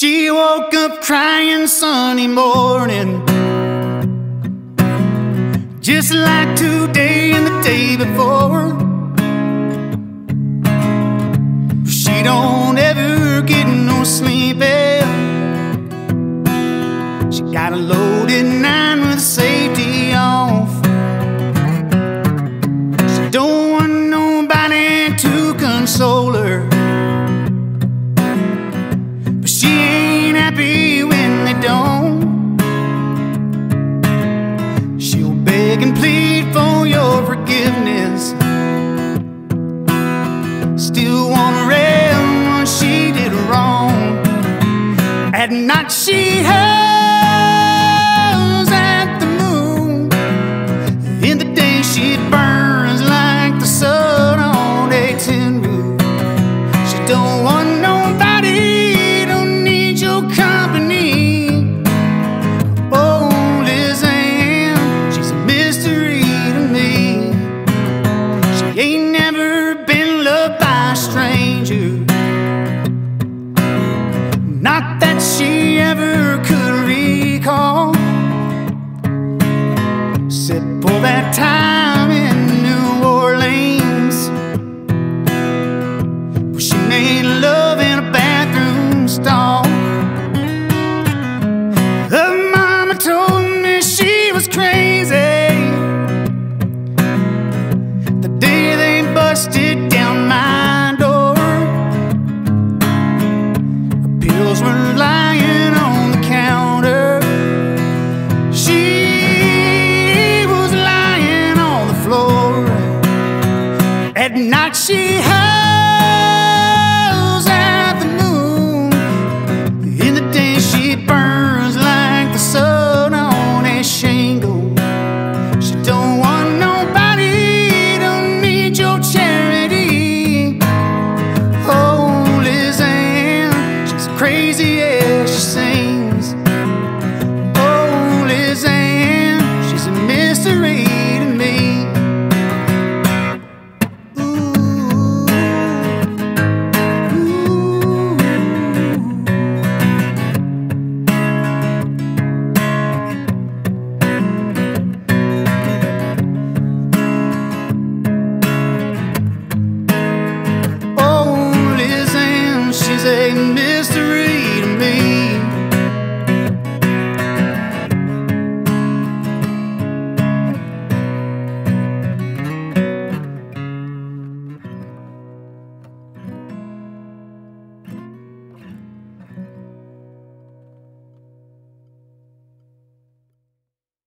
She woke up crying Sunday morning. Just like today and the day before. She don't ever get no sleep She got a loaded nine happy when they don't. She'll beg and plead for your forgiveness. Still rail when she did wrong. At night she howls at the moon. In the day she burns like the sun on a tin roof. She don't want nobody she ever could recall. Said, pull that time in New Orleans. She made love in a bathroom stall. Her mama told me she was crazy The day they busted down my door. Her pills were crazy.